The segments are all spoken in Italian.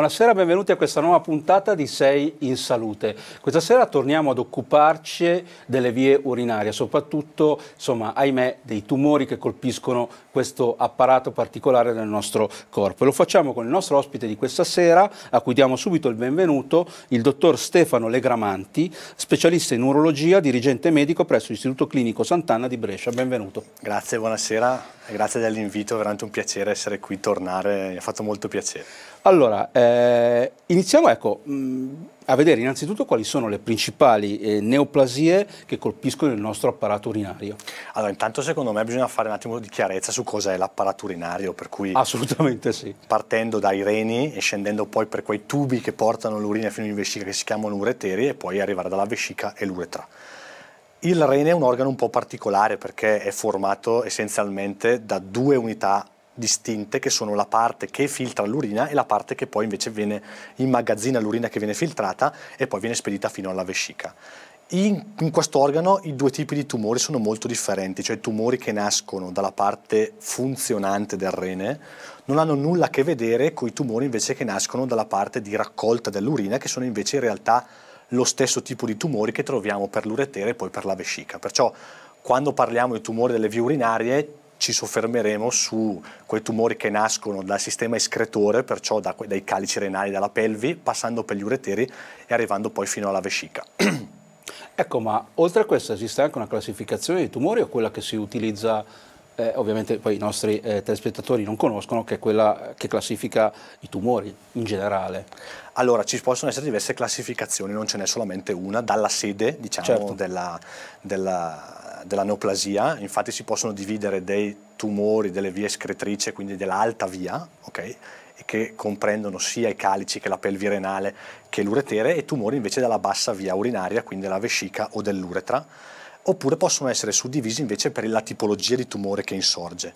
Buonasera, benvenuti a questa nuova puntata di Sei in Salute. Questa sera torniamo ad occuparci delle vie urinarie, soprattutto, insomma, ahimè, dei tumori che colpiscono questo apparato particolare del nostro corpo. E lo facciamo con il nostro ospite di questa sera, a cui diamo subito il benvenuto, il dottor Stefano Legramanti, specialista in urologia, dirigente medico presso l'Istituto Clinico Sant'Anna di Brescia. Benvenuto. Grazie, buonasera, grazie dell'invito, veramente un piacere essere qui, tornare, mi ha fatto molto piacere. Allora, eh, iniziamo ecco, mh, a vedere innanzitutto quali sono le principali eh, neoplasie che colpiscono il nostro apparato urinario. Allora, intanto secondo me bisogna fare un attimo di chiarezza su cosa è l'apparato urinario, per cui... Assolutamente sì. Partendo dai reni e scendendo poi per quei tubi che portano l'urina fino in vescica che si chiamano ureteri e poi arrivare dalla vescica e l'uretra. Il rene è un organo un po' particolare perché è formato essenzialmente da due unità distinte che sono la parte che filtra l'urina e la parte che poi invece viene immagazzina l'urina che viene filtrata e poi viene spedita fino alla vescica. In, in questo organo i due tipi di tumori sono molto differenti, cioè tumori che nascono dalla parte funzionante del rene non hanno nulla a che vedere con i tumori invece che nascono dalla parte di raccolta dell'urina che sono invece in realtà lo stesso tipo di tumori che troviamo per l'uretere e poi per la vescica. Perciò quando parliamo di tumori delle vie urinarie ci soffermeremo su quei tumori che nascono dal sistema escretore, perciò da, dai calici renali dalla pelvi, passando per gli ureteri e arrivando poi fino alla vescica. Ecco, ma oltre a questo esiste anche una classificazione di tumori o quella che si utilizza, eh, ovviamente poi i nostri eh, telespettatori non conoscono, che è quella che classifica i tumori in generale? Allora, ci possono essere diverse classificazioni, non ce n'è solamente una, dalla sede diciamo, certo. della, della della neoplasia, infatti si possono dividere dei tumori delle vie escretrici, quindi dell'alta via, okay, che comprendono sia i calici che la pelvi renale che l'uretere, e tumori invece della bassa via urinaria, quindi della vescica o dell'uretra, oppure possono essere suddivisi invece per la tipologia di tumore che insorge.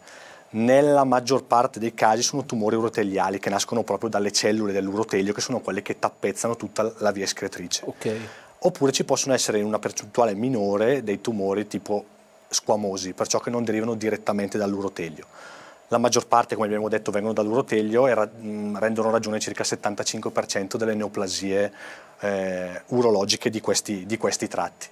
Nella maggior parte dei casi sono tumori uroteliali che nascono proprio dalle cellule dell'urotelio, che sono quelle che tappezzano tutta la via escretrice. Okay oppure ci possono essere in una percentuale minore dei tumori tipo squamosi, perciò che non derivano direttamente dall'urotelio. La maggior parte, come abbiamo detto, vengono dall'urotelio e rendono ragione circa il 75% delle neoplasie eh, urologiche di questi, di questi, tratti.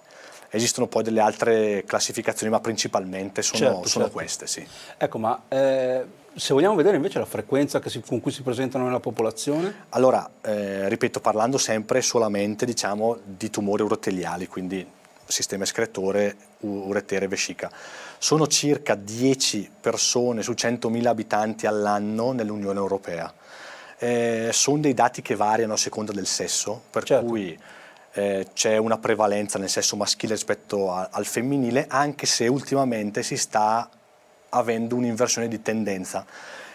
Esistono poi delle altre classificazioni, ma principalmente sono, certo, sono certo. queste. Sì. Ecco, ma eh se vogliamo vedere invece la frequenza si, con cui si presentano nella popolazione? Allora, eh, ripeto, parlando sempre solamente diciamo, di tumori uroteliali, quindi sistema escretore, uretere, vescica. Sono circa 10 persone su 100.000 abitanti all'anno nell'Unione Europea. Eh, sono dei dati che variano a seconda del sesso, per certo. cui eh, c'è una prevalenza nel sesso maschile rispetto a, al femminile, anche se ultimamente si sta avendo un'inversione di tendenza.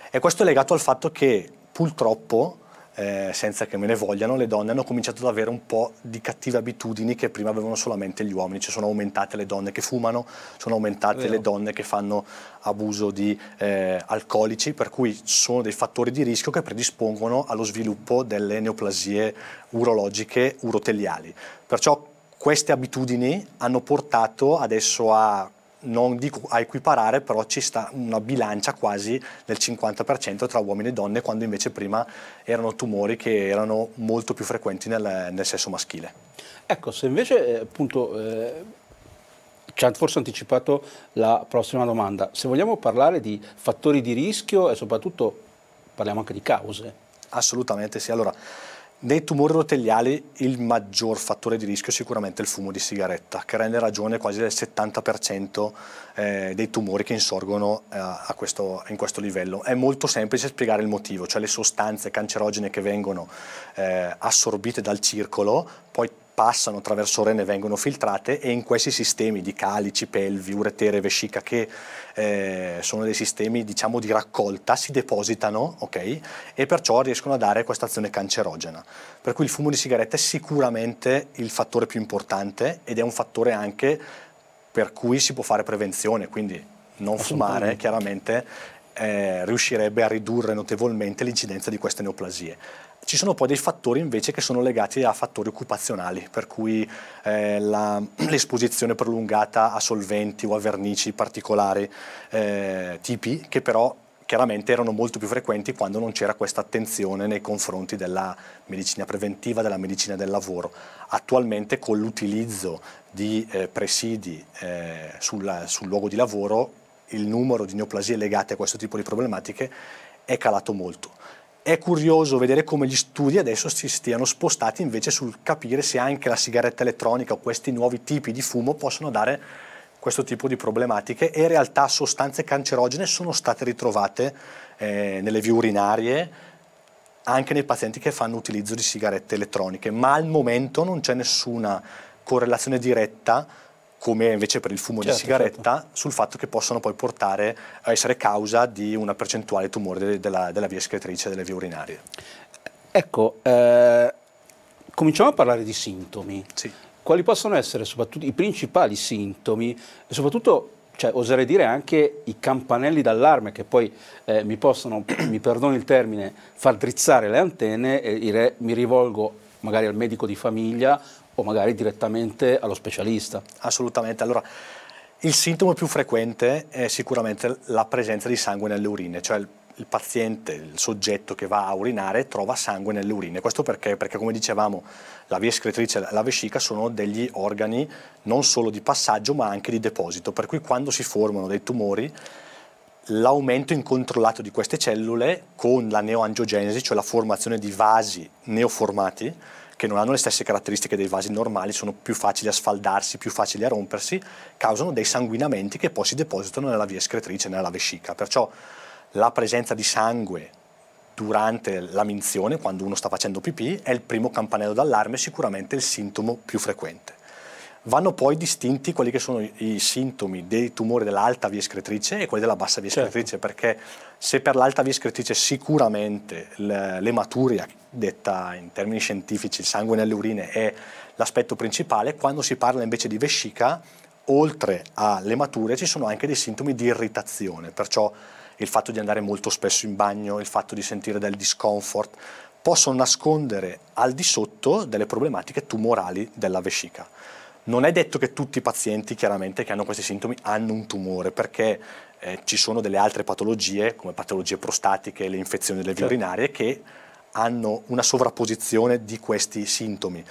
E questo è legato al fatto che purtroppo, eh, senza che me ne vogliano, le donne hanno cominciato ad avere un po' di cattive abitudini che prima avevano solamente gli uomini, cioè sono aumentate le donne che fumano, sono aumentate le donne che fanno abuso di eh, alcolici, per cui sono dei fattori di rischio che predispongono allo sviluppo delle neoplasie urologiche uroteliali. Perciò queste abitudini hanno portato adesso a non dico a equiparare, però ci sta una bilancia quasi del 50% tra uomini e donne, quando invece prima erano tumori che erano molto più frequenti nel, nel sesso maschile. Ecco, se invece eh, appunto eh, ci ha forse anticipato la prossima domanda, se vogliamo parlare di fattori di rischio e soprattutto parliamo anche di cause. Assolutamente sì. Allora, nei tumori rotelliali il maggior fattore di rischio è sicuramente il fumo di sigaretta, che rende ragione quasi del 70% eh, dei tumori che insorgono eh, questo, in questo livello. È molto semplice spiegare il motivo, cioè le sostanze cancerogene che vengono eh, assorbite dal circolo, poi passano attraverso rene vengono filtrate e in questi sistemi di calici, pelvi, uretere, vescica che eh, sono dei sistemi diciamo di raccolta si depositano okay, e perciò riescono a dare questa azione cancerogena. Per cui il fumo di sigaretta è sicuramente il fattore più importante ed è un fattore anche per cui si può fare prevenzione, quindi non fumare chiaramente eh, riuscirebbe a ridurre notevolmente l'incidenza di queste neoplasie. Ci sono poi dei fattori invece che sono legati a fattori occupazionali, per cui eh, l'esposizione prolungata a solventi o a vernici particolari eh, tipi che però chiaramente erano molto più frequenti quando non c'era questa attenzione nei confronti della medicina preventiva, della medicina del lavoro. Attualmente con l'utilizzo di eh, presidi eh, sul, sul luogo di lavoro il numero di neoplasie legate a questo tipo di problematiche è calato molto. È curioso vedere come gli studi adesso si stiano spostati invece sul capire se anche la sigaretta elettronica o questi nuovi tipi di fumo possono dare questo tipo di problematiche. E in realtà sostanze cancerogene sono state ritrovate eh, nelle vie urinarie anche nei pazienti che fanno utilizzo di sigarette elettroniche, ma al momento non c'è nessuna correlazione diretta come invece per il fumo certo, di sigaretta, certo. sul fatto che possono poi portare a essere causa di una percentuale tumore de della, della, via escretrice delle vie urinarie. Ecco, eh, cominciamo a parlare di sintomi. Sì quali possono essere soprattutto i principali sintomi e soprattutto cioè, oserei dire anche i campanelli d'allarme che poi eh, mi possono, mi perdoni il termine, far drizzare le antenne e mi rivolgo magari al medico di famiglia o magari direttamente allo specialista. Assolutamente. Allora, il sintomo più frequente è sicuramente la presenza di sangue nelle urine, cioè il paziente, il soggetto che va a urinare trova sangue nelle urine. Questo perché? Perché come dicevamo la via escretrice e la vescica sono degli organi non solo di passaggio ma anche di deposito, per cui quando si formano dei tumori l'aumento incontrollato di queste cellule con la neoangiogenesi, cioè la formazione di vasi neoformati, che non hanno le stesse caratteristiche dei vasi normali, sono più facili a sfaldarsi, più facili a rompersi, causano dei sanguinamenti che poi si depositano nella via escretrice, nella vescica. Perciò la presenza di sangue durante la minzione, quando uno sta facendo pipì, è il primo campanello d'allarme, sicuramente il sintomo più frequente. Vanno poi distinti quelli che sono i sintomi dei tumori dell'alta via escretrice e quelli della bassa via certo. escretrice, perché se per l'alta via escretrice sicuramente l'ematuria, detta in termini scientifici, il sangue nelle urine, è l'aspetto principale, quando si parla invece di vescica, oltre all'ematuria ci sono anche dei sintomi di irritazione, perciò il fatto di andare molto spesso in bagno, il fatto di sentire del discomfort, possono nascondere al di sotto delle problematiche tumorali della vescica. Non è detto che tutti i pazienti chiaramente che hanno questi sintomi hanno un tumore perché eh, ci sono delle altre patologie come patologie prostatiche, le infezioni delle vie certo. urinarie che hanno una sovrapposizione di questi sintomi.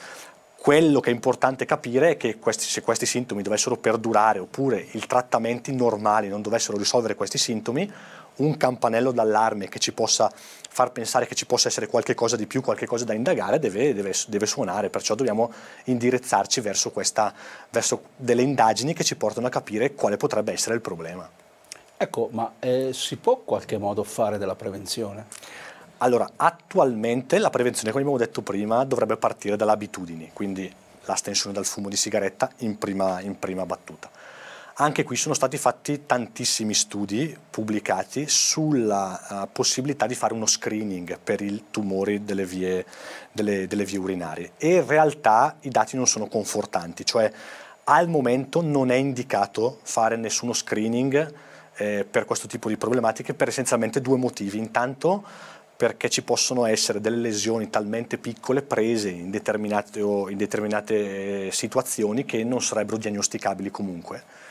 Quello che è importante capire è che questi, se questi sintomi dovessero perdurare oppure i trattamenti normali non dovessero risolvere questi sintomi, un campanello d'allarme che ci possa far pensare che ci possa essere qualche cosa di più, qualche cosa da indagare, deve, deve, deve suonare, perciò dobbiamo indirizzarci verso, questa, verso delle indagini che ci portano a capire quale potrebbe essere il problema. Ecco, ma eh, si può in qualche modo fare della prevenzione? Allora, attualmente la prevenzione, come abbiamo detto prima, dovrebbe partire dalle abitudini, quindi l'astensione dal fumo di sigaretta in prima, in prima battuta. Anche qui sono stati fatti tantissimi studi pubblicati sulla uh, possibilità di fare uno screening per i tumori delle vie, delle, delle vie urinarie e in realtà i dati non sono confortanti, cioè al momento non è indicato fare nessuno screening eh, per questo tipo di problematiche per essenzialmente due motivi. Intanto perché ci possono essere delle lesioni talmente piccole prese in determinate, in determinate eh, situazioni che non sarebbero diagnosticabili comunque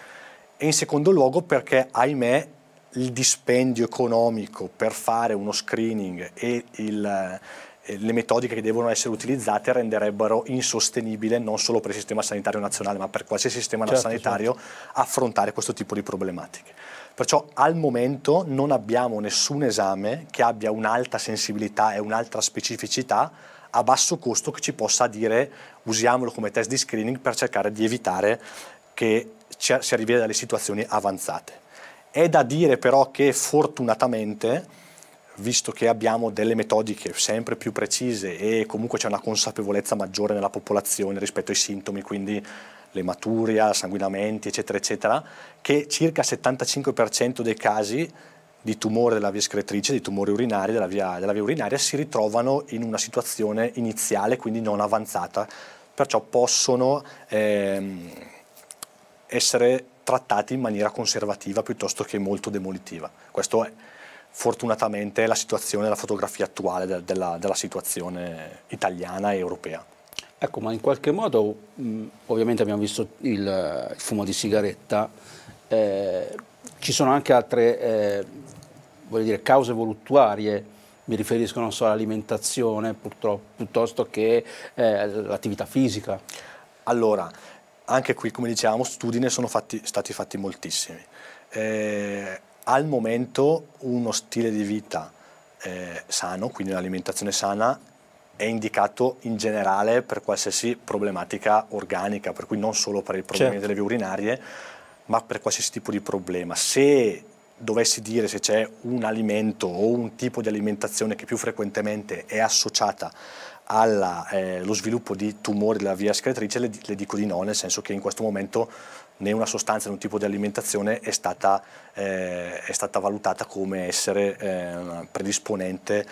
e in secondo luogo perché, ahimè, il dispendio economico per fare uno screening e il, eh, le metodiche che devono essere utilizzate renderebbero insostenibile non solo per il sistema sanitario nazionale ma per qualsiasi sistema certo, sanitario certo. affrontare questo tipo di problematiche. Perciò al momento non abbiamo nessun esame che abbia un'alta sensibilità e un'altra specificità a basso costo che ci possa dire usiamolo come test di screening per cercare di evitare che si arrivi a situazioni avanzate. È da dire però che fortunatamente, visto che abbiamo delle metodiche sempre più precise e comunque c'è una consapevolezza maggiore nella popolazione rispetto ai sintomi, quindi l'ematuria, sanguinamenti, eccetera, eccetera, che circa il 75% dei casi di tumore della via escretrice, di tumori urinari della via, della via urinaria si ritrovano in una situazione iniziale, quindi non avanzata, perciò possono ehm, essere trattati in maniera conservativa piuttosto che molto demolitiva. Questo è fortunatamente la situazione, la fotografia attuale de della, della, situazione italiana e europea. Ecco, ma in qualche modo, mh, ovviamente abbiamo visto il, il fumo di sigaretta, eh, ci sono anche altre, eh, dire, cause voluttuarie, mi riferisco non solo all'alimentazione piuttosto che eh, l'attività fisica. Allora, anche qui come dicevamo studi ne sono fatti, stati fatti moltissimi. Eh, al momento uno stile di vita eh, sano, quindi un'alimentazione sana, è indicato in generale per qualsiasi problematica organica, per cui non solo per i problemi certo. delle vie urinarie, ma per qualsiasi tipo di problema. Se dovessi dire se c'è un alimento o un tipo di alimentazione che più frequentemente è associata allo eh, sviluppo di tumori della via scretrice, le, le, dico di no, nel senso che in questo momento né una sostanza né un tipo di alimentazione è stata, eh, è stata valutata come essere eh, predisponente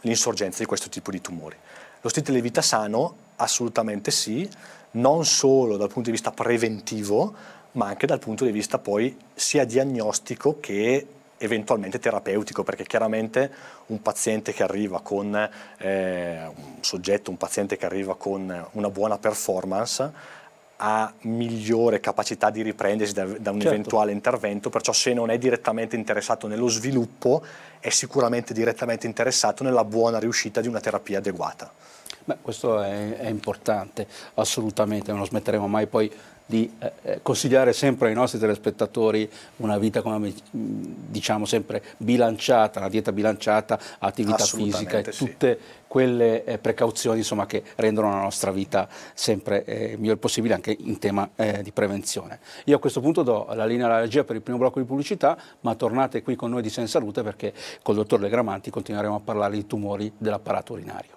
l'insorgenza di questo tipo di tumori. Lo stile di vita sano? Assolutamente sì, non solo dal punto di vista preventivo, ma anche dal punto di vista poi sia diagnostico che eventualmente terapeutico, perché chiaramente un paziente che arriva con, eh, un soggetto, un paziente che arriva con una buona performance ha migliore capacità di riprendersi da, da un certo. eventuale intervento, perciò se non è direttamente interessato nello sviluppo è sicuramente direttamente interessato nella buona riuscita di una terapia adeguata. Beh, questo è, è importante, assolutamente, non smetteremo mai poi di eh, eh, consigliare sempre ai nostri telespettatori una vita, come diciamo sempre, bilanciata, una dieta bilanciata, attività fisica e sì. tutte quelle eh, precauzioni insomma, che rendono la nostra vita sempre eh, miglior possibile anche in tema eh, di prevenzione. Io a questo punto do la linea alla regia per il primo blocco di pubblicità, ma tornate qui con noi di Sen Salute perché col dottor Legramanti continueremo a parlare di tumori dell'apparato urinario.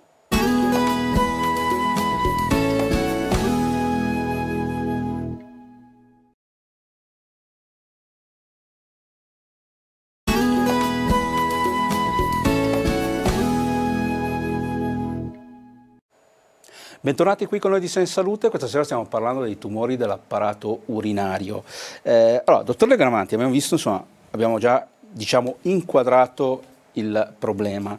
Bentornati qui con noi di Sen Salute, questa sera stiamo parlando dei tumori dell'apparato urinario. Eh, allora, dottor Legramanti, abbiamo visto, insomma, abbiamo già diciamo, inquadrato il problema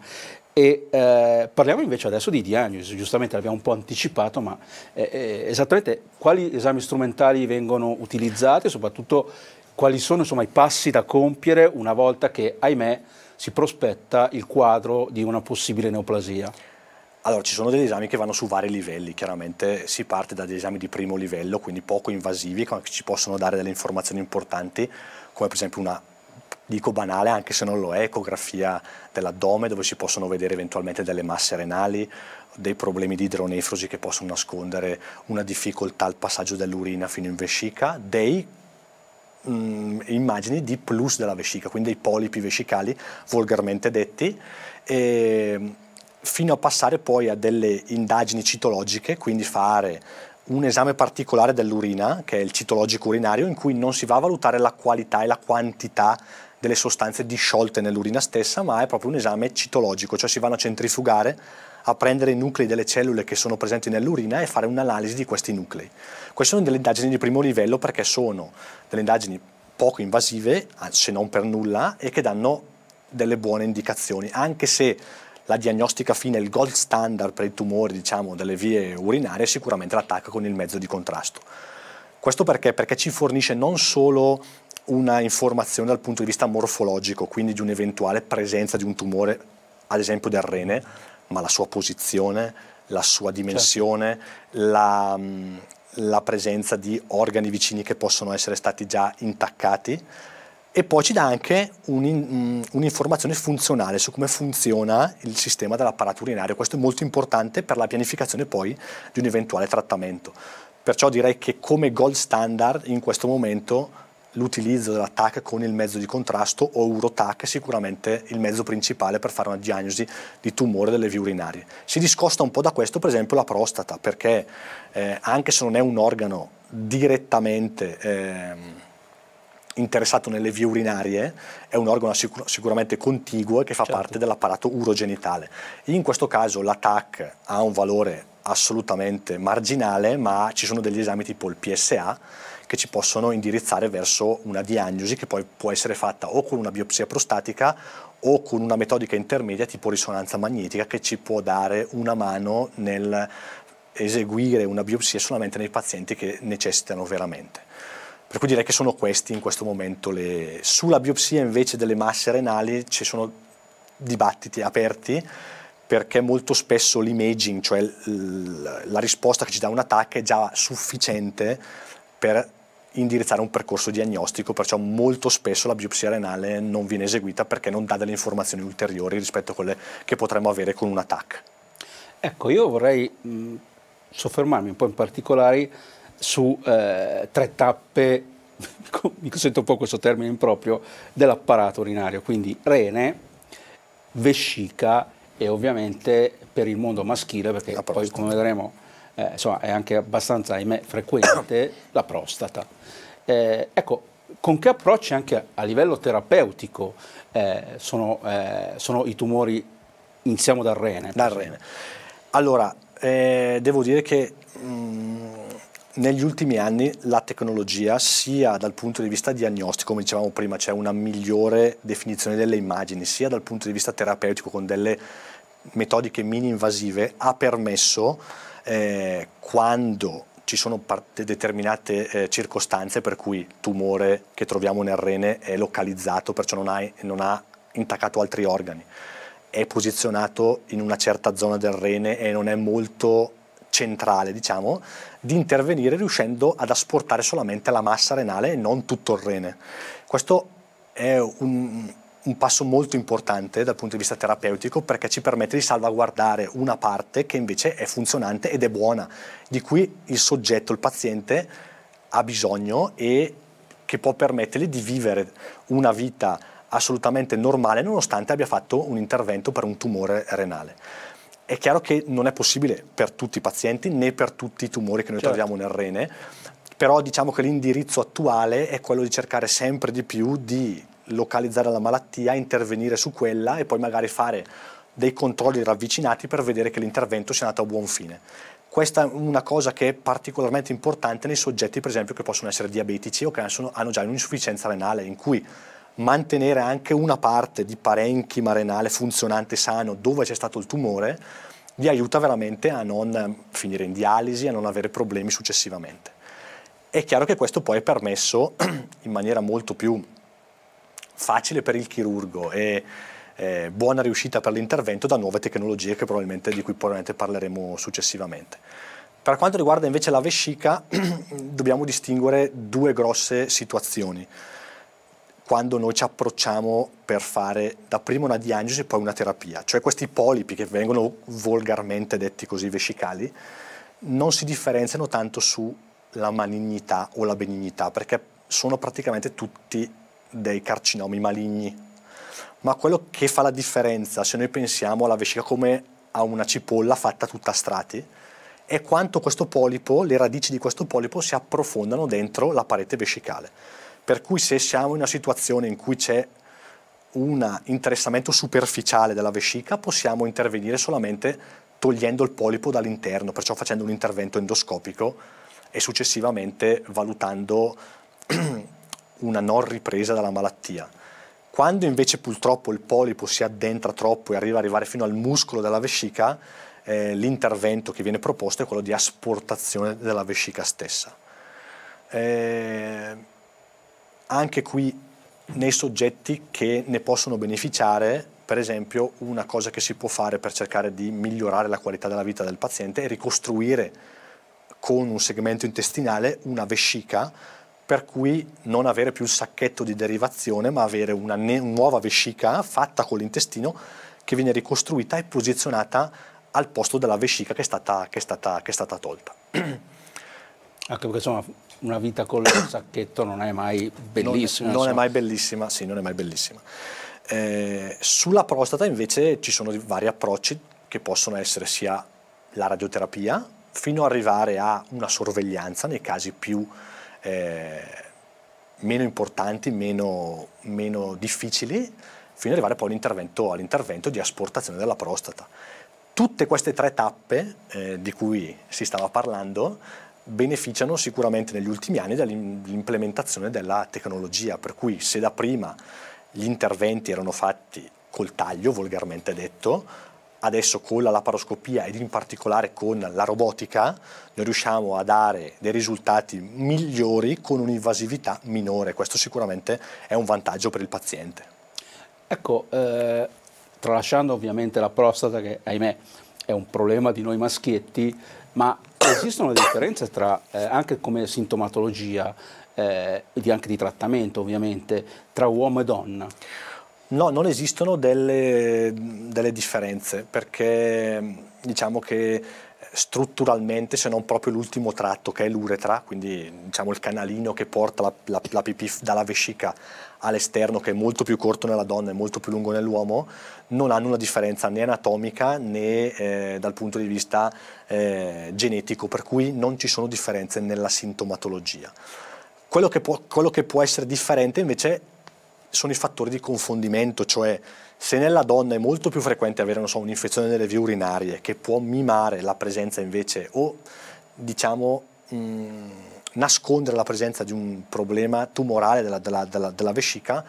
e eh, parliamo invece adesso di diagnosi, giustamente l'abbiamo un po' anticipato, ma eh, eh esattamente quali esami strumentali vengono utilizzati e soprattutto quali sono insomma, i passi da compiere una volta che, ahimè, si prospetta il quadro di una possibile neoplasia? Allora, ci sono degli esami che vanno su vari livelli, chiaramente si parte da degli esami di primo livello, quindi poco invasivi, che ci possono dare delle informazioni importanti, come per esempio una, dico banale anche se non lo è, ecografia dell'addome, dove si possono vedere eventualmente delle masse renali, dei problemi di idronefrosi che possono nascondere una difficoltà al passaggio dell'urina fino in vescica, dei mm, immagini di plus della vescica, quindi dei polipi vescicali volgarmente detti. E, fino a passare poi a delle indagini citologiche, quindi fare un esame particolare dell'urina, che è il citologico urinario, in cui non si va a valutare la qualità e la quantità delle sostanze disciolte nell'urina stessa, ma è proprio un esame citologico, cioè si vanno a centrifugare a prendere i nuclei delle cellule che sono presenti nell'urina e fare un'analisi di questi nuclei. Queste sono delle indagini di primo livello perché sono delle indagini poco invasive, se non per nulla, e che danno delle buone indicazioni, anche se la diagnostica fine, il gold standard per i tumori diciamo, delle vie urinarie è sicuramente l'attacco con il mezzo di contrasto. Questo perché? Perché ci fornisce non solo una informazione dal punto di vista morfologico, quindi di un'eventuale presenza di un tumore, ad esempio del rene, ma la sua posizione, la sua dimensione, certo. la, la presenza di organi vicini che possono essere stati già intaccati, e poi ci dà anche un'informazione funzionale su come funziona il sistema dell'apparato urinario. Questo è molto importante per la pianificazione poi di un eventuale trattamento. Perciò direi che come gold standard in questo momento l'utilizzo dell'attack con il mezzo di contrasto o Urotac è sicuramente il mezzo principale per fare una diagnosi di tumore delle vie urinarie. Si discosta un po' da questo per esempio la prostata perché eh, anche se non è un organo direttamente eh, interessato nelle vie urinarie, è un organo sicur sicuramente contiguo e che fa certo. parte dell'apparato urogenitale. In questo caso l'ATAC ha un valore assolutamente marginale, ma ci sono degli esami tipo il PSA che ci possono indirizzare verso una diagnosi che poi può essere fatta o con una biopsia prostatica o con una metodica intermedia tipo risonanza magnetica che ci può dare una mano nel eseguire una biopsia solamente nei pazienti che necessitano veramente. Per cui direi che sono questi in questo momento le... Sulla biopsia invece delle masse renali ci sono dibattiti aperti perché molto spesso l'imaging, cioè la risposta che ci dà un attacco è già sufficiente per indirizzare un percorso diagnostico, perciò molto spesso la biopsia renale non viene eseguita perché non dà delle informazioni ulteriori rispetto a quelle che potremmo avere con un attacco. Ecco, io vorrei mh, soffermarmi un po' in particolare su eh, tre tappe, mi consento un po' questo termine improprio, dell'apparato urinario, quindi rene, vescica e ovviamente per il mondo maschile, perché poi come vedremo eh, insomma, è anche abbastanza, ahimè, frequente, la prostata. Eh, ecco, con che approcci anche a livello terapeutico eh, sono, eh, sono, i tumori, iniziamo dal rene? Dal rene. Allora, eh, devo dire che mh, mm, negli ultimi anni la tecnologia, sia dal punto di vista diagnostico, come dicevamo prima, c'è una migliore definizione delle immagini, sia dal punto di vista terapeutico con delle metodiche mini invasive ha permesso eh, quando ci sono determinate eh, circostanze per cui il tumore che troviamo nel rene è localizzato, perciò non ha, non ha intaccato altri organi, è posizionato in una certa zona del rene e non è molto centrale, diciamo, di intervenire riuscendo ad asportare solamente la massa renale e non tutto il rene. Questo è un, un passo molto importante dal punto di vista terapeutico perché ci permette di salvaguardare una parte che invece è funzionante ed è buona, di cui il soggetto, il paziente, ha bisogno e che può permettergli di vivere una vita assolutamente normale nonostante abbia fatto un intervento per un tumore renale. È chiaro che non è possibile per tutti i pazienti né per tutti i tumori che noi certo. troviamo nel rene, però diciamo che l'indirizzo attuale è quello di cercare sempre di più di localizzare la malattia, intervenire su quella e poi magari fare dei controlli ravvicinati per vedere che l'intervento sia andato a buon fine. Questa è una cosa che è particolarmente importante nei soggetti, per esempio, che possono essere diabetici o che hanno già un'insufficienza renale, in cui mantenere anche una parte di parenchima renale funzionante sano dove c'è stato il tumore li aiuta veramente a non finire in dialisi, a non avere problemi successivamente. È chiaro che questo poi è permesso in maniera molto più facile per il chirurgo e eh, buona riuscita per l'intervento da nuove tecnologie di cui probabilmente parleremo successivamente. Per quanto riguarda invece la vescica, dobbiamo distinguere due grosse situazioni quando noi ci approcciamo per fare dapprima una diagnosi e poi una terapia. Cioè questi polipi che vengono volgarmente detti così vescicali non si differenziano tanto sulla malignità o la benignità perché sono praticamente tutti dei carcinomi maligni. Ma quello che fa la differenza, se noi pensiamo alla vescica come a una cipolla fatta tutta a strati, è quanto questo polipo, le radici di questo polipo si approfondano dentro la parete vescicale. Per cui se siamo in una situazione in cui c'è un interessamento superficiale della vescica, possiamo intervenire solamente togliendo il polipo dall'interno, perciò facendo un intervento endoscopico e successivamente valutando una non ripresa dalla malattia. Quando invece purtroppo il polipo si addentra troppo e arriva ad arrivare fino al muscolo della vescica, eh, l'intervento che viene proposto è quello di asportazione della vescica stessa. Eh, anche qui nei soggetti che ne possono beneficiare, per esempio una cosa che si può fare per cercare di migliorare la qualità della vita del paziente è ricostruire con un segmento intestinale una vescica per cui non avere più il sacchetto di derivazione, ma avere una nuova vescica fatta con l'intestino che viene ricostruita e posizionata al posto della vescica che è stata, che è stata, che è stata tolta. Anche perché insomma una vita con il sacchetto non è mai bellissima. Non, non è mai bellissima, sì, non è mai bellissima. Eh, sulla prostata invece ci sono vari approcci che possono essere sia la radioterapia, fino ad arrivare a una sorveglianza nei casi più eh, meno importanti, meno, meno, difficili, fino ad arrivare poi all'intervento, all'intervento di asportazione della prostata. Tutte queste tre tappe eh, di cui si stava parlando beneficiano sicuramente negli ultimi anni dall'implementazione della tecnologia, per cui se da prima gli interventi erano fatti col taglio, volgarmente detto, adesso con la laparoscopia ed in particolare con la robotica noi riusciamo a dare dei risultati migliori con un'invasività minore, questo sicuramente è un vantaggio per il paziente. Ecco, eh, tralasciando ovviamente la prostata che ahimè è un problema di noi maschietti, ma esistono differenze tra, eh, anche come sintomatologia, eh, anche di trattamento ovviamente, tra uomo e donna? No, non esistono delle, delle differenze perché diciamo che strutturalmente, se non proprio l'ultimo tratto che è l'uretra, quindi diciamo il canalino che porta la, la, la pipì dalla vescica all'esterno che è molto più corto nella donna e molto più lungo nell'uomo, non hanno una differenza né anatomica né eh, dal punto di vista eh, genetico, per cui non ci sono differenze nella sintomatologia. Quello che può, quello che può essere differente invece sono i fattori di confondimento, cioè se nella donna è molto più frequente avere so, un'infezione delle vie urinarie che può mimare la presenza invece o diciamo mh, nascondere la presenza di un problema tumorale della, della, della, della vescica,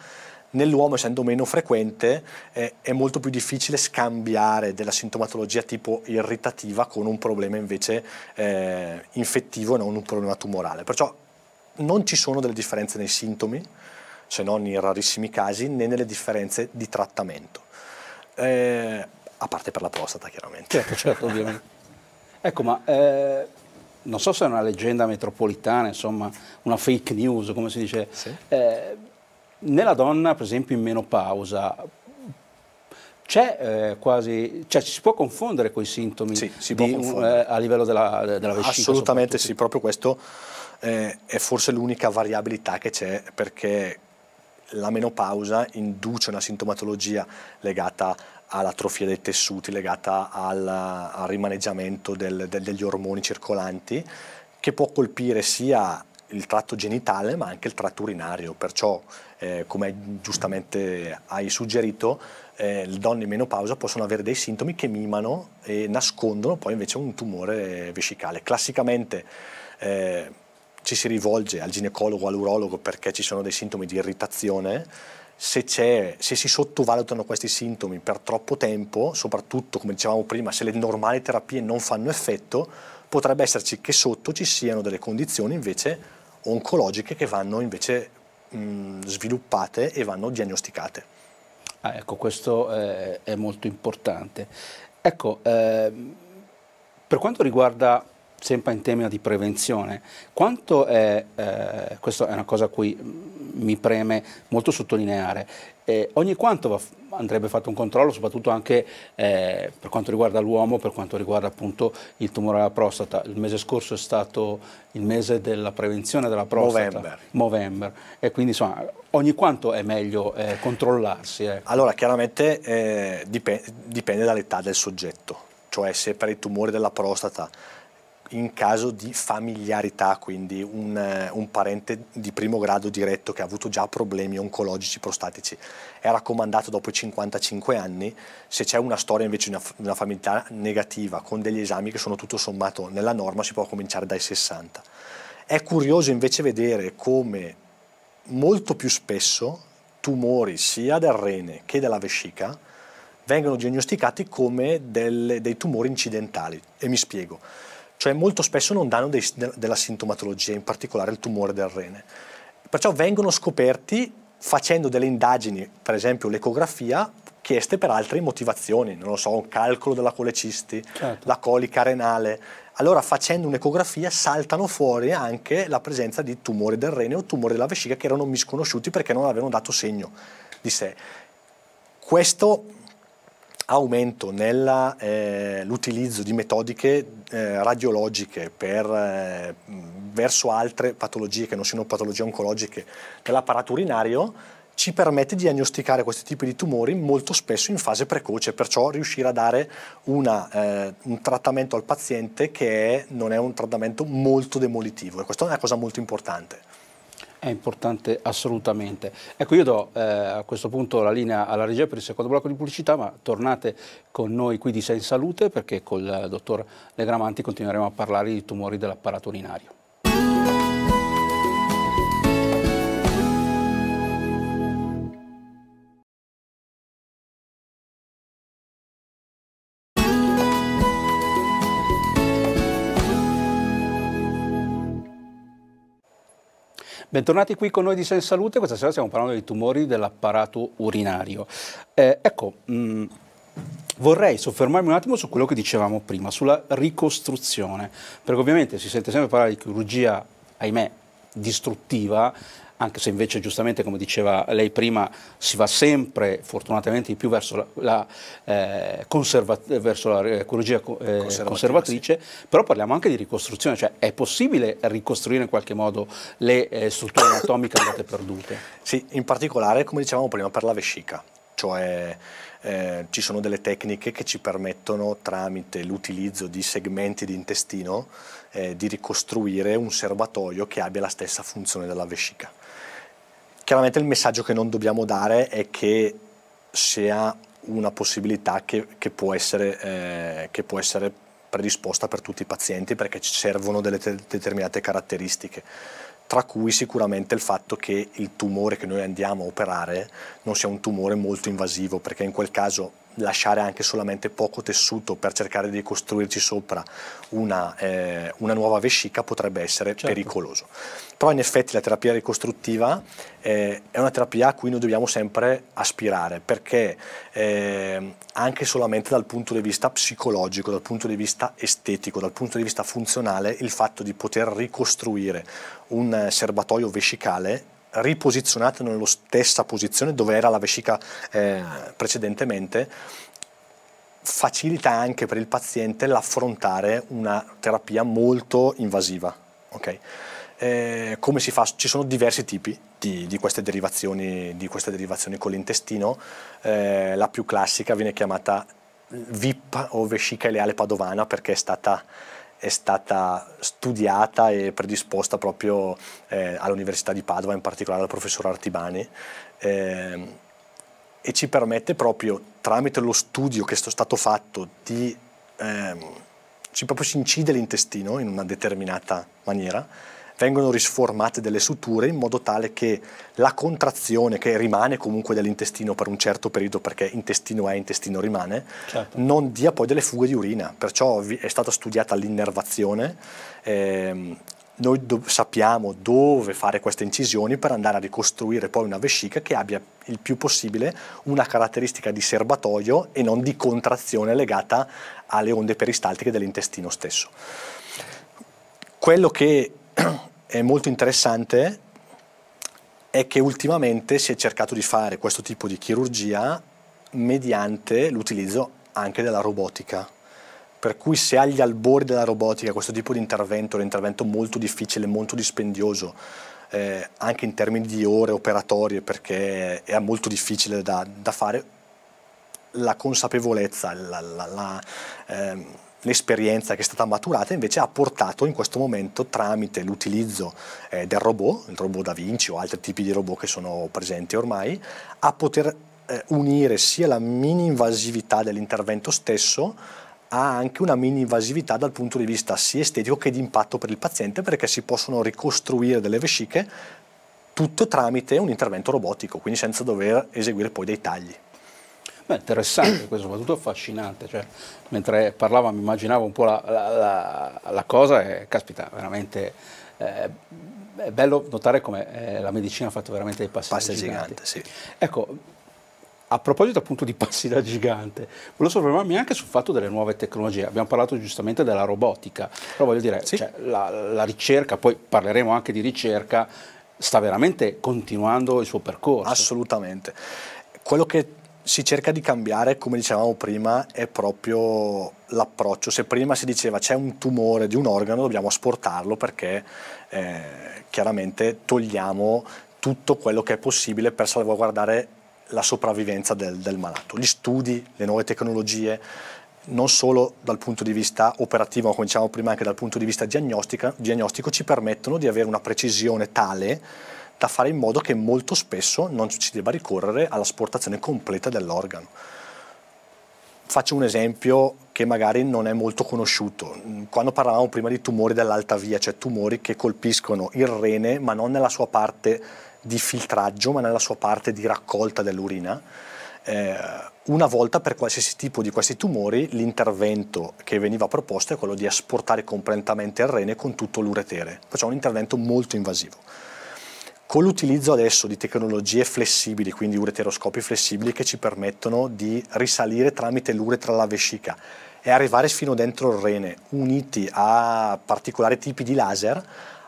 nell'uomo essendo meno frequente eh, è molto più difficile scambiare della sintomatologia tipo irritativa con un problema invece eh, infettivo e non un problema tumorale. Perciò non ci sono delle differenze nei sintomi, se non in rarissimi casi, né nelle differenze di trattamento. Eh, a parte per la prostata, chiaramente. Certo, certo, ovviamente. Ecco, ma eh, non so se è una leggenda metropolitana, insomma, una fake news, come si dice. Sì. Eh, nella donna, per esempio, in menopausa, c'è eh, quasi, cioè ci si può confondere con i sintomi sì, di, eh, a livello della, della vescica? Assolutamente sì, proprio questo eh, è forse l'unica variabilità che c'è perché la menopausa induce una sintomatologia legata all'atrofia dei tessuti, legata al, al rimaneggiamento del, del, degli ormoni circolanti, che può colpire sia il tratto genitale ma anche il tratto urinario, perciò eh, come giustamente hai suggerito, eh, le donne in menopausa possono avere dei sintomi che mimano e nascondono poi invece un tumore vescicale. Classicamente eh, ci si rivolge al ginecologo all'urologo perché ci sono dei sintomi di irritazione, se, se, si sottovalutano questi sintomi per troppo tempo, soprattutto come dicevamo prima, se le normali terapie non fanno effetto, potrebbe esserci che sotto ci siano delle condizioni invece oncologiche che vanno invece mh, sviluppate e vanno diagnosticate. Ah, ecco, questo eh, è molto importante. Ecco, eh, per quanto riguarda sempre in tema di prevenzione, quanto è, eh, questa è una cosa a cui mi preme molto sottolineare, eh, ogni quanto va, andrebbe fatto un controllo, soprattutto anche eh, per quanto riguarda l'uomo, per quanto riguarda appunto il tumore alla prostata. Il mese scorso è stato il mese della prevenzione della prostata. Movember. Movember. E quindi insomma, ogni quanto è meglio eh, controllarsi? Eh? Allora, chiaramente eh, dipende, dipende dall'età del soggetto, cioè se per il tumore della prostata in caso di familiarità, quindi un, eh, un, parente di primo grado diretto che ha avuto già problemi oncologici prostatici, è raccomandato dopo i 55 anni, se c'è una storia invece di una, una familiarità negativa con degli esami che sono tutto sommato nella norma, si può cominciare dai 60. È curioso invece vedere come molto più spesso tumori sia del rene che della vescica vengono diagnosticati come delle, dei tumori incidentali. E mi spiego cioè molto spesso non danno dei, della sintomatologia, in particolare il tumore del rene. Perciò vengono scoperti facendo delle indagini, per esempio l'ecografia, chieste per altre motivazioni, non lo so, un calcolo della colecisti, certo. la colica renale. Allora facendo un'ecografia saltano fuori anche la presenza di tumori del rene o tumori della vescica che erano misconosciuti perché non avevano dato segno di sé. Questo aumento nell'utilizzo eh, di metodiche eh, radiologiche per, eh, verso altre patologie che non siano patologie oncologiche dell'apparato urinario ci permette di diagnosticare questi tipi di tumori molto spesso in fase precoce, perciò riuscire a dare una, eh, un trattamento al paziente che è, non è un trattamento molto demolitivo. E questa è una cosa molto importante è importante assolutamente. Ecco, io do eh, a questo punto la linea alla regia per il secondo blocco di pubblicità, ma tornate con noi qui di Sei in Salute perché col dottor Legramanti continueremo a parlare di tumori dell'apparato urinario. Bentornati qui con noi di Sen Salute, questa sera stiamo parlando dei tumori dell'apparato urinario. Eh, ecco, mh, mm, vorrei soffermarmi un attimo su quello che dicevamo prima, sulla ricostruzione, perché ovviamente si sente sempre parlare di chirurgia, ahimè, distruttiva, anche se invece giustamente, come diceva lei prima, si va sempre fortunatamente di più verso la, la, eh, conserva verso la eh, chirurgia eh, conservatrice, sì. però parliamo anche di ricostruzione, cioè è possibile ricostruire in qualche modo le eh, strutture anatomiche andate perdute? Sì, in particolare, come dicevamo prima, per la vescica, cioè eh, ci sono delle tecniche che ci permettono tramite l'utilizzo di segmenti di intestino eh, di ricostruire un serbatoio che abbia la stessa funzione della vescica. Chiaramente il messaggio che non dobbiamo dare è che sia una possibilità che, che, può, essere, eh, che può essere predisposta per tutti i pazienti perché ci servono delle determinate caratteristiche tra cui sicuramente il fatto che il tumore che noi andiamo a operare non sia un tumore molto invasivo, perché in quel caso lasciare anche solamente poco tessuto per cercare di costruirci sopra una, eh, una nuova vescica potrebbe essere certo. pericoloso. Però in effetti la terapia ricostruttiva eh, è una terapia a cui noi dobbiamo sempre aspirare perché eh, anche solamente dal punto di vista psicologico, dal punto di vista estetico, dal punto di vista funzionale, il fatto di poter ricostruire un serbatoio vescicale riposizionata nella stessa posizione dove era la vescica eh, precedentemente, facilita anche per il paziente l'affrontare una terapia molto invasiva. Okay? Eh, come si fa? Ci sono diversi tipi di, di, queste, derivazioni, di queste, derivazioni, con l'intestino, eh, la più classica viene chiamata VIP o vescica ileale padovana perché è stata è stata studiata e predisposta proprio eh, all'Università di Padova, in particolare dal professor Artibani, eh, e ci permette proprio, tramite lo studio che è stato fatto, di, eh, ci proprio si incide l'intestino in una determinata maniera, vengono risformate delle suture in modo tale che la contrazione che rimane comunque dell'intestino per un certo periodo, perché intestino è, intestino rimane, certo. non dia poi delle fughe di urina. Perciò è stata studiata l'innervazione. Ehm, noi do- sappiamo dove fare queste incisioni per andare a ricostruire poi una vescica che abbia il più possibile una caratteristica di serbatoio e non di contrazione legata alle onde peristaltiche dell'intestino stesso. Quello che molto interessante è che ultimamente si è cercato di fare questo tipo di chirurgia mediante l'utilizzo anche della robotica. Per cui se agli albori della robotica questo tipo di intervento è un intervento molto difficile, molto dispendioso, eh, anche in termini di ore operatorie perché è molto difficile da, da fare, la consapevolezza, la, la, la eh, l'esperienza che è stata maturata invece ha portato in questo momento tramite l'utilizzo eh, del robot, il robot Da Vinci o altri tipi di robot che sono presenti ormai, a poter eh, unire sia la mini-invasività dell'intervento stesso ha anche una mini-invasività dal punto di vista sia estetico che di impatto per il paziente perché si possono ricostruire delle vesciche tutto tramite un intervento robotico, quindi senza dover eseguire poi dei tagli. Beh, interessante, questo soprattutto affascinante. Cioè, mentre parlava mi immaginavo un po' la, la, la, la cosa e caspita, veramente eh, è bello notare come eh, la medicina ha fatto veramente dei passi, passi da gigante. sì. Ecco, a proposito appunto di passi da gigante, volevo soffermarmi anche sul fatto delle nuove tecnologie. Abbiamo parlato giustamente della robotica, però voglio dire, sì. cioè, la, la ricerca, poi parleremo anche di ricerca, sta veramente continuando il suo percorso. Assolutamente. Quello che si cerca di cambiare, come dicevamo prima, è proprio l'approccio. Se prima si diceva c'è un tumore di un organo, dobbiamo asportarlo perché eh, chiaramente togliamo tutto quello che è possibile per salvaguardare la sopravvivenza del, del malato. Gli studi, le nuove tecnologie, non solo dal punto di vista operativo, ma come dicevamo prima anche dal punto di vista diagnostico, ci permettono di avere una precisione tale da fare in modo che molto spesso non ci debba ricorrere all'asportazione completa dell'organo. Faccio un esempio che magari non è molto conosciuto. Quando parlavamo prima di tumori dell'alta via, cioè tumori che colpiscono il rene ma non nella sua parte di filtraggio ma nella sua parte di raccolta dell'urina, eh, una volta per qualsiasi tipo di questi tumori l'intervento che veniva proposto è quello di asportare completamente il rene con tutto l'uretere, facciamo un intervento molto invasivo con l'utilizzo adesso di tecnologie flessibili, quindi ureteroscopi flessibili che ci permettono di risalire tramite l'uretra alla vescica e arrivare fino dentro il rene, uniti a particolari tipi di laser,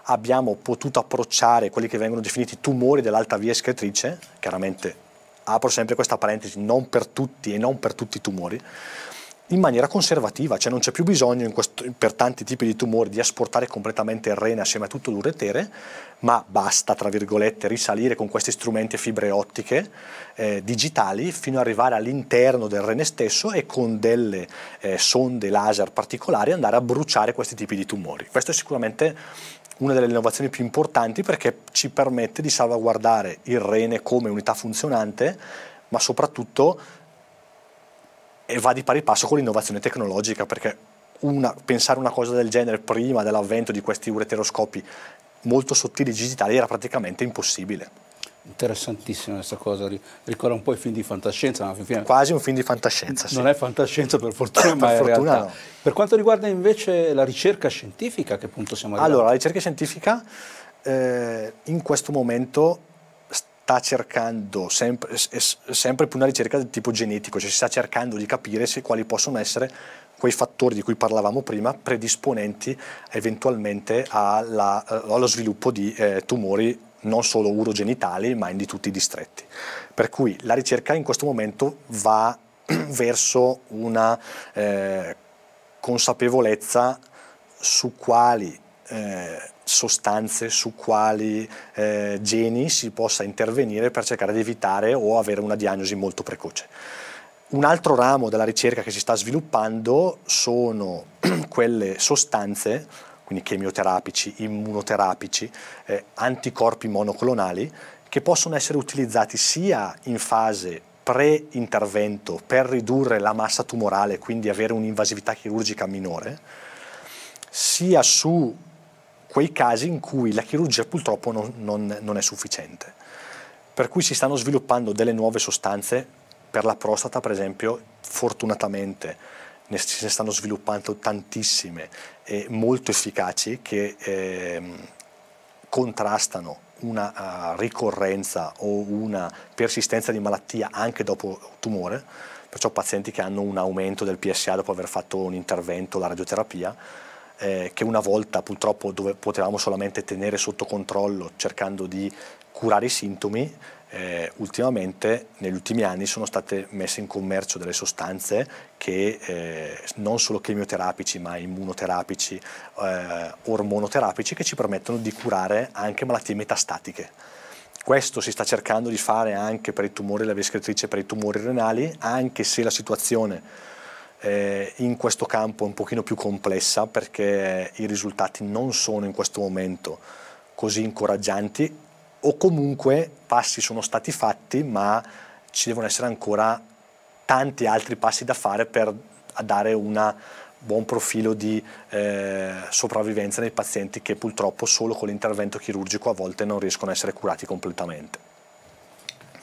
abbiamo potuto approcciare quelli che vengono definiti tumori dell'alta via escretrice, chiaramente apro sempre questa parentesi, non per tutti e non per tutti i tumori, in maniera conservativa, cioè non c'è più bisogno questo, per tanti tipi di tumori di asportare completamente il rene assieme a tutto l'uretere, ma basta, tra virgolette, risalire con questi strumenti fibre ottiche eh, digitali fino ad arrivare all'interno del rene stesso e con delle eh, sonde laser particolari andare a bruciare questi tipi di tumori. Questo è sicuramente una delle innovazioni più importanti perché ci permette di salvaguardare il rene come unità funzionante, ma soprattutto e va di pari passo con l'innovazione tecnologica perché una, pensare una cosa del genere prima dell'avvento di questi ureteroscopi molto sottili digitali era praticamente impossibile. Interessantissima questa cosa, ricorda un po' i film di fantascienza. Fine... Quasi un film di fantascienza, sì. Non è fantascienza per fortuna, ma per fortuna realtà. No. Per quanto riguarda invece la ricerca scientifica, a che punto siamo arrivati? Allora, la ricerca scientifica eh, in questo momento sta cercando sempre, sempre più una ricerca del tipo genetico, cioè si sta cercando di capire se, quali possono essere quei fattori di cui parlavamo prima predisponenti eventualmente alla, eh, allo sviluppo di eh, tumori non solo urogenitali ma in di tutti i distretti. Per cui la ricerca in questo momento va verso una eh, consapevolezza su quali eh, sostanze, su quali eh, geni si possa intervenire per cercare di evitare o avere una diagnosi molto precoce. Un altro ramo della ricerca che si sta sviluppando sono quelle sostanze, quindi chemioterapici, immunoterapici, eh, anticorpi monoclonali, che possono essere utilizzati sia in fase pre-intervento per ridurre la massa tumorale, quindi avere un'invasività chirurgica minore, sia su quei casi in cui la chirurgia purtroppo non, non, non è sufficiente. Per cui si stanno sviluppando delle nuove sostanze per la prostata, per esempio, fortunatamente ne si stanno sviluppando tantissime e molto efficaci che eh, contrastano una uh, ricorrenza o una persistenza di malattia anche dopo tumore, perciò pazienti che hanno un aumento del PSA dopo aver fatto un intervento, la radioterapia, eh, che una volta purtroppo dove potevamo solamente tenere sotto controllo cercando di curare i sintomi, eh, ultimamente negli ultimi anni sono state messe in commercio delle sostanze che eh, non solo chemioterapici ma immunoterapici, eh, ormonoterapici che ci permettono di curare anche malattie metastatiche. Questo si sta cercando di fare anche per i tumori della via scrittrice, per i tumori renali, anche se la situazione eh, in questo campo è un pochino più complessa perché i risultati non sono in questo momento così incoraggianti o comunque passi sono stati fatti ma ci devono essere ancora tanti altri passi da fare per dare un buon profilo di eh, sopravvivenza nei pazienti che purtroppo solo con l'intervento chirurgico a volte non riescono a essere curati completamente.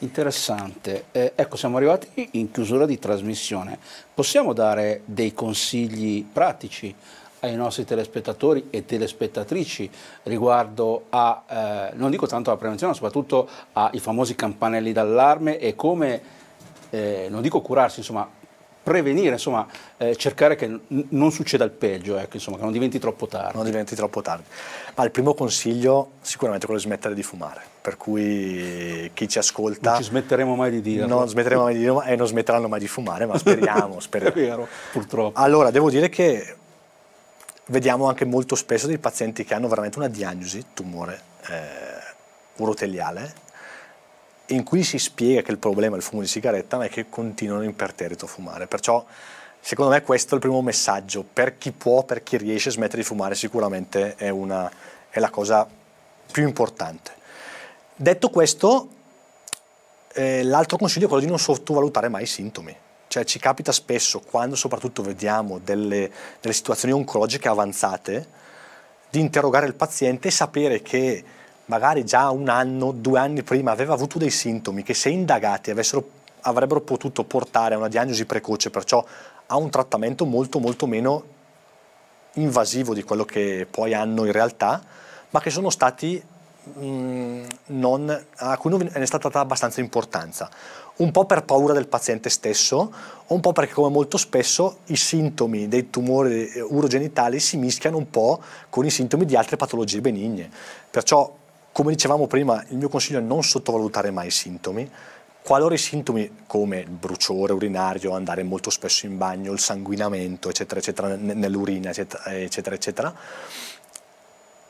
Interessante. Eh, ecco, siamo arrivati in chiusura di trasmissione. Possiamo dare dei consigli pratici ai nostri telespettatori e telespettatrici riguardo a, eh, non dico tanto alla prevenzione, ma soprattutto ai famosi campanelli d'allarme e come, eh, non dico curarsi, insomma, prevenire, insomma, eh, cercare che non succeda il peggio, ecco, insomma, che non diventi troppo tardi. Non diventi troppo tardi. Ma il primo consiglio sicuramente è quello di smettere di fumare, per cui chi ci ascolta... Non ci smetteremo mai di dirlo. Non smetteremo mai di dirlo e non smetteranno mai di fumare, ma speriamo, speriamo. è vero, purtroppo. Allora, devo dire che vediamo anche molto spesso dei pazienti che hanno veramente una diagnosi, tumore eh, uroteliale, in cui si spiega che il problema del fumo di sigaretta è che continuano imperterrito a fumare. Perciò secondo me questo è il primo messaggio. Per chi può, per chi riesce a smettere di fumare sicuramente è, una, è la cosa più importante. Detto questo, eh, l'altro consiglio è quello di non sottovalutare mai i sintomi. Cioè ci capita spesso, quando soprattutto vediamo delle, delle situazioni oncologiche avanzate, di interrogare il paziente e sapere che magari già un anno, due anni prima aveva avuto dei sintomi che se indagati avrebbero potuto portare a una diagnosi precoce, perciò a un trattamento molto molto meno invasivo di quello che poi hanno in realtà, ma che sono stati mh, non, a cui non è stata data abbastanza importanza un po' per paura del paziente stesso, un po' perché come molto spesso i sintomi dei tumori urogenitali si mischiano un po' con i sintomi di altre patologie benigne. Perciò, come dicevamo prima, il mio consiglio è non sottovalutare mai i sintomi. Qualora i sintomi come il bruciore urinario, andare molto spesso in bagno, il sanguinamento, eccetera, eccetera, nell'urina, eccetera, eccetera, eccetera,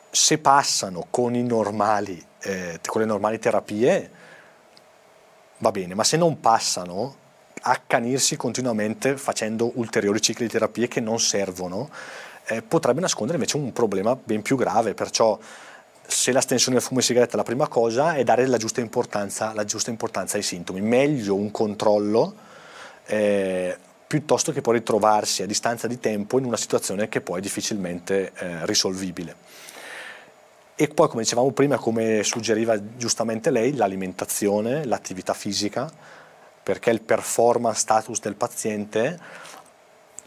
se passano con, normali, eh, con le normali terapie, va bene, ma se non passano, accanirsi continuamente facendo ulteriori cicli di terapie che non servono, eh, potrebbe nascondere invece un problema ben più grave, perciò se l'astensione del fumo e sigaretta è la prima cosa è dare la giusta importanza, la giusta importanza ai sintomi, meglio un controllo eh, piuttosto che poi ritrovarsi a distanza di tempo in una situazione che poi è difficilmente eh, risolvibile. E poi, come dicevamo prima, come suggeriva giustamente lei, l'alimentazione, l'attività fisica, perché il performance status del paziente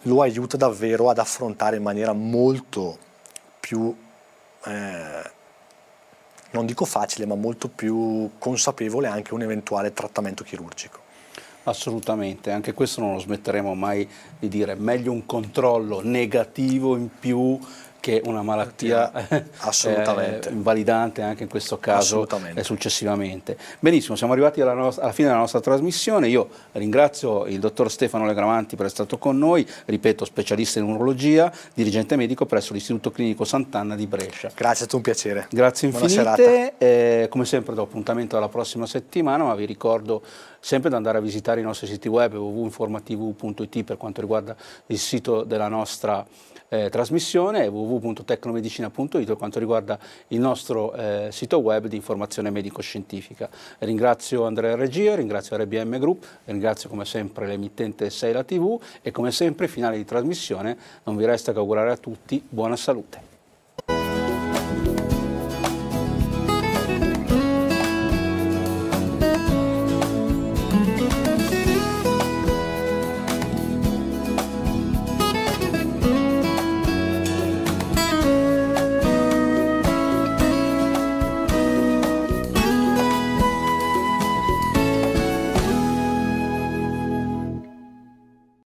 lo aiuta davvero ad affrontare in maniera molto più, eh, non dico facile, ma molto più consapevole anche un eventuale trattamento chirurgico. Assolutamente, anche questo non lo smetteremo mai di dire, meglio un controllo negativo in più che una malattia eh, invalidante anche in questo caso e successivamente. Benissimo, siamo arrivati alla, alla, fine della nostra trasmissione, io ringrazio il dottor Stefano Legravanti per essere stato con noi, ripeto specialista in urologia, dirigente medico presso l'Istituto Clinico Sant'Anna di Brescia. Grazie, è stato un piacere. Grazie infinite, eh, come sempre do appuntamento alla prossima settimana, ma vi ricordo sempre di andare a visitare i nostri siti web www.informativ.it per quanto riguarda il sito della nostra eh, trasmissione www.tecnomedicina.it per quanto riguarda il nostro eh, sito web di informazione medico-scientifica. Ringrazio Andrea Regia, ringrazio RBM Group, ringrazio come sempre l'emittente 6 La TV e come sempre finale di trasmissione non vi resta che augurare a tutti buona salute.